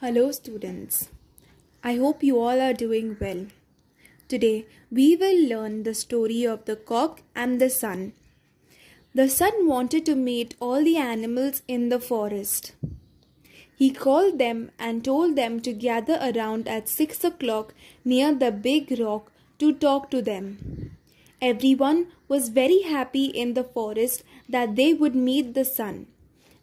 Hello, students. I hope you all are doing well. Today, we will learn the story of the cock and the sun. The sun wanted to meet all the animals in the forest. He called them and told them to gather around at six o'clock near the big rock to talk to them. Everyone was very happy in the forest that they would meet the sun.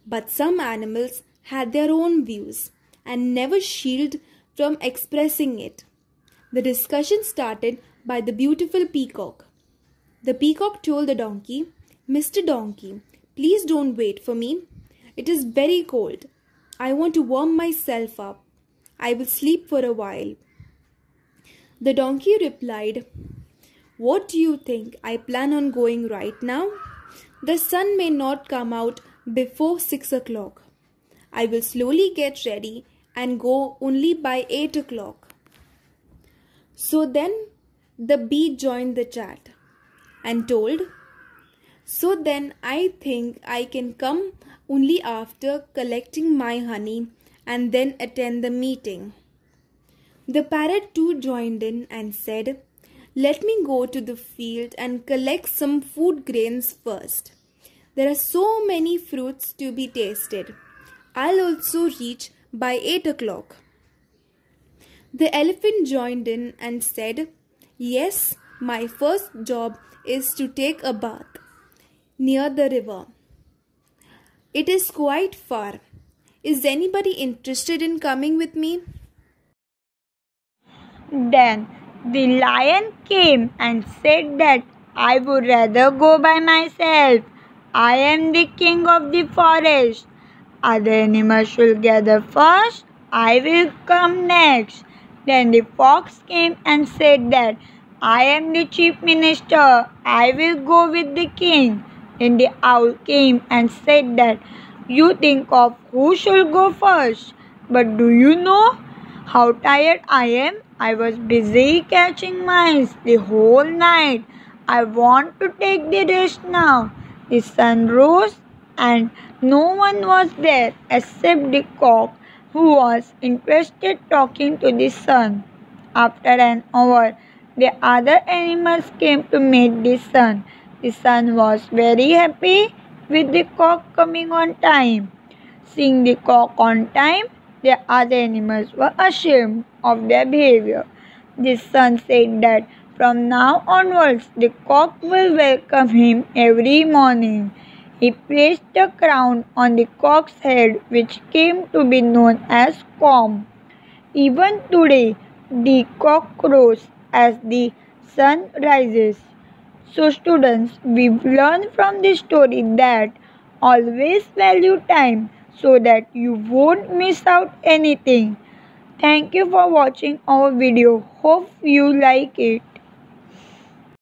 But some animals had their own views and never shield from expressing it. The discussion started by the beautiful peacock. The peacock told the donkey, Mr. Donkey, please don't wait for me. It is very cold. I want to warm myself up. I will sleep for a while. The donkey replied, What do you think? I plan on going right now. The sun may not come out before six o'clock. I will slowly get ready and go only by 8 o'clock. So then the bee joined the chat and told, So then I think I can come only after collecting my honey and then attend the meeting. The parrot too joined in and said, Let me go to the field and collect some food grains first. There are so many fruits to be tasted. I'll also reach by 8 o'clock. The elephant joined in and said, Yes, my first job is to take a bath near the river. It is quite far. Is anybody interested in coming with me? Then the lion came and said that I would rather go by myself. I am the king of the forest. Other animals will gather first. I will come next. Then the fox came and said that I am the chief minister. I will go with the king. Then the owl came and said that you think of who should go first. But do you know how tired I am? I was busy catching mice the whole night. I want to take the rest now. The sun rose and no one was there except the cock who was interested talking to the sun. After an hour, the other animals came to meet the sun. The sun was very happy with the cock coming on time. Seeing the cock on time, the other animals were ashamed of their behavior. The sun said that from now onwards the cock will welcome him every morning. He placed a crown on the cock's head, which came to be known as comb. Even today, the cock crows as the sun rises. So, students, we've learned from this story that always value time so that you won't miss out anything. Thank you for watching our video. Hope you like it.